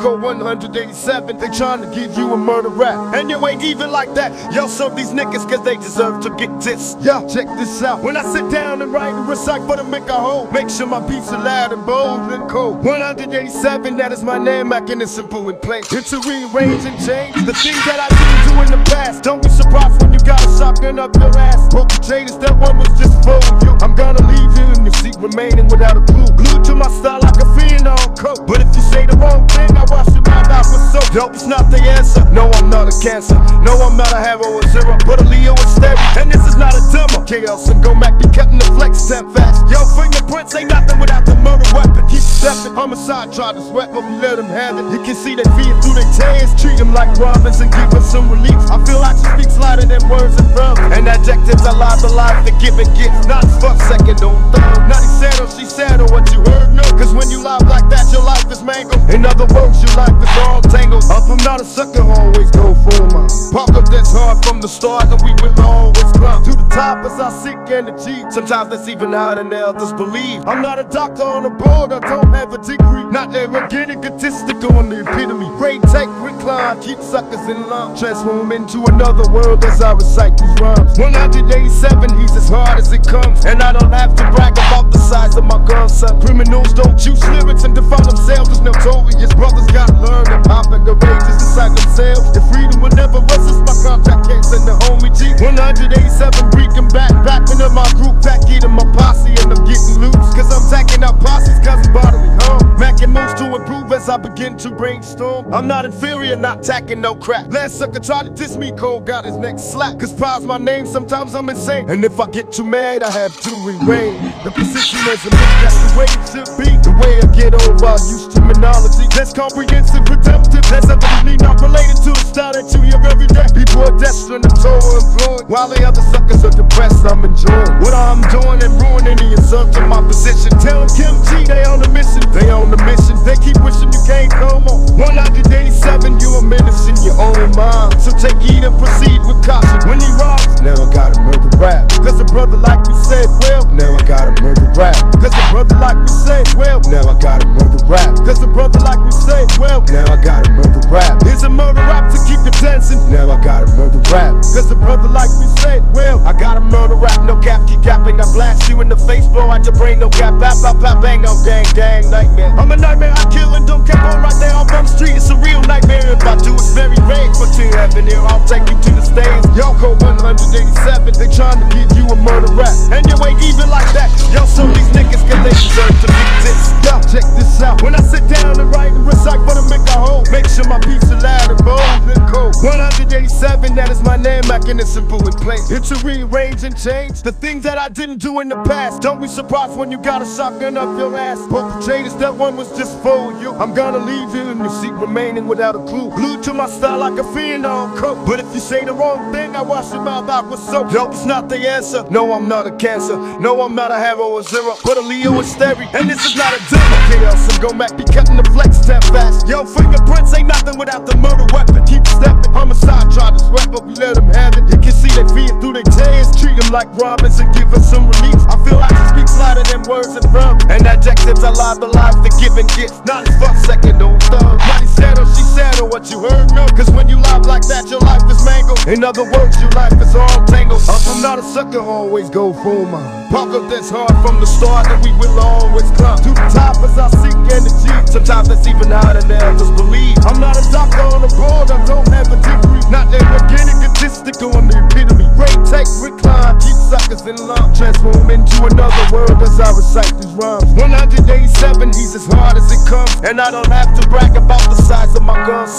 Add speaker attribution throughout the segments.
Speaker 1: code 187. They trying to give you a murder rap. And you ain't even like that. Yo, serve these niggas cause they deserve to get this. Yeah, check this out. When I sit down and write and recite for to make a whole, make sure my beats are loud and bold and cold. 187, that is my name, making it simple and plain. It's a rearrange and change the things that I didn't do in the past. Don't be surprised when you got a shotgun up your ass. broke Perpetrators, that one was just for you. I'm gonna leave you in your seat, remaining without a clue. Glued to my style like a fiend on coke. But if you say the wrong thing, I. Dope is not the answer. No, I'm not a cancer. No, I'm not a have or zero. But a Leo instead. And this is not a demo. KL and Go Mack be cutting the flex step fast. Yo, fingerprints ain't nothing without the murder weapon. Stepping. Homicide tried to sweat, but we let them have it. You can see they feed through their tears. Treat them like Robins and give them some relief. I feel like she speaks louder than words and verbs. And adjectives are live to life to give and get. Not fuck second or third. Not he said or she said or what you heard. No, cause when you lie like that, your life is mangled. In other words, your life is all tangled. Up, I'm not a sucker, always go for mine. The start, and we will always climb to the top as I and achieve. Sometimes that's even harder than others believe. I'm not a doctor on the board, I don't have a degree. Not arrogant, egotistical on the epitome. Great tech, recline, keep suckers in line. Transform into another world as I recite these rhymes. 187, he's as hard as it comes. And I don't have to brag about the size of my gun, son. Criminals don't you lyrics 187, breaking back, back into my group, back eating my posse, and I'm getting loose. Cause I'm tacking out posses, cause I'm bodily harm. Macking moves to improve as I begin to brainstorm. I'm not inferior, not tacking no crap. Last sucker tried to diss me, Cole got his neck slapped. Cause Pi's my name, sometimes I'm insane. And if I get too mad, I have to rearrange. The position is a myth, that's the way it should be. The way I get over, I use terminology that's comprehensive, redemptive. That's evidently not related to the style that you hear every day. People are desperate and so employed. While the other suckers are depressed, I'm enjoying what I'm doing and ruining the insult to my position. Tell Kim G, they on the mission, they on the mission. They keep wishing you can't come on. 187, you a menace in your own mind. So take heed and proceed with caution. When he robs, now I gotta murder rap. Cause a brother like we said, well, now I gotta murder rap. Cause a brother like we said, well, now I gotta murder rap. Cause a brother like we said, well, now I gotta murder rap. Here's a murder rap to keep you dancing. Now I gotta murder rap. Cause a brother like we said, well, I gotta murder rap. No cap, keep capping. I blast you in the face, blow out your brain. No cap, bap, bap, bap, bang, no gang, gang, nightmare. I'm a nightmare, I kill and don't cap on right there on Bum Street. It's a real nightmare. If I do, it's very rare. But you heaven here, I'll take you to the stage. Yo, code 187, they trying to give you a murder rap. And you ain't even like that. Yo, so these niggas, cause they deserve to be this. Yo, check this out. When I sit down and write and recite for to make a whole, make sure my beats are loud 187, that is my name, making it simple and plain. It's a rearrange and change the things that I didn't do in the past. Don't be surprised when you got a shotgun up your ass. Perpetrators, that one was just for you. I'm gonna leave you in your seat, remaining without a clue. Glued to my style like a fiend on coke. But if you say the wrong thing, I wash your mouth out with soap. Dope's not the answer. No, I'm not a cancer. No, I'm not a have or a zero. But a Leo is stereo. And this is not a demo. Chaos and Go Mack be cutting the flex step fast. Yo, fingerprints ain't nothing without the murder weapon. Keep stepping. But we let them have it. You can see they feed through their tears. Treat them like Robins and give us some relief. I feel like she speaks louder than words and verbs. And adjectives are live life to give and get. Not fuck second or third. Said or she said or what you heard, no. Cause when you lie like that, your life is mangled. In other words, your life is all tangled. Up, I'm not a sucker, always go for mine. Park up that's hard from the start, and we will always climb to the top as I seek energy. Sometimes that's even harder than others believe. I'm not a doctor on the board, I don't have a degree. Not arrogant, egotistical on the epitome. Great take, recline, keep suckers in line. Transform into another world as I recite these rhymes. 187, he's as hard as it comes. And I don't have to brag about the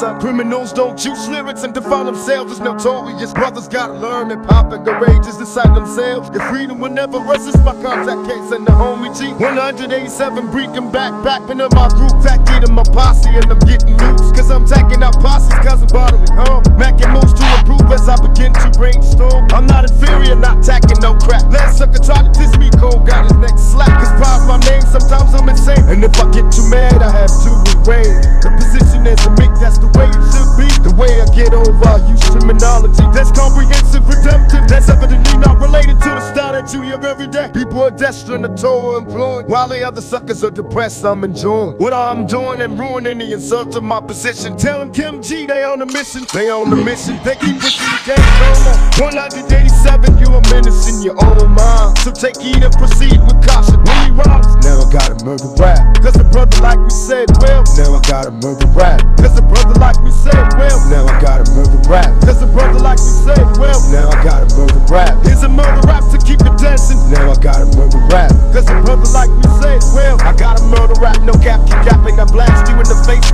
Speaker 1: Criminals don't choose lyrics and define themselves as notorious. Brothers gotta learn and pop and courageous inside themselves. If freedom will never resist my contact case and the homie G. 187, breaking back, back into my group, back into my posse, and I'm getting loose. Cause I'm tacking out posses, cause I'm bodily harm. Macking moves to improve as I begin to brainstorm. I'm not inferior, over, use terminology that's comprehensive, redemptive. That's evidently not related to the style that that you every day. People are destined to toil employed, while the other suckers are depressed. I'm enjoying what I'm doing and ruining the insult of my position. Tell them KMG, they on the mission. They on the mission. They keep pushing the game. Come on. 187, you a menace in your own mind. So take heed and proceed with caution. When he rhymes, never got a murder rap. Cause a brother like me said, well, now I got a murder rap. Cause a brother like me said, well, now I got a murder rap. Cause a brother like me said, well, now I got a murder rap. Here's a murder rap to keep it dancing. Now I got a murder rap. Cause a brother like me said, well, I got a murder rap. No cap, keep capping. I blast you in the face,